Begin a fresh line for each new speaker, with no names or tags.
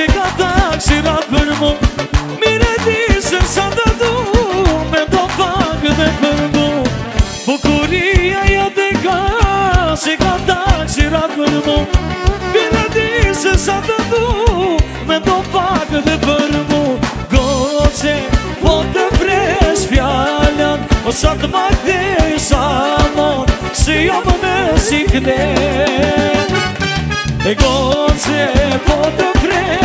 Se ka takë si ratë për mu Mire disën sa të du Me do pakë dhe për mu Pukuria jetë e ka Se ka takë si ratë për mu Mire disën sa të du Me do pakë dhe për mu Gose, po të fresh Fjallën, o po sa të më këtë I sa më, se jo më me si këtë Gose, po të fresh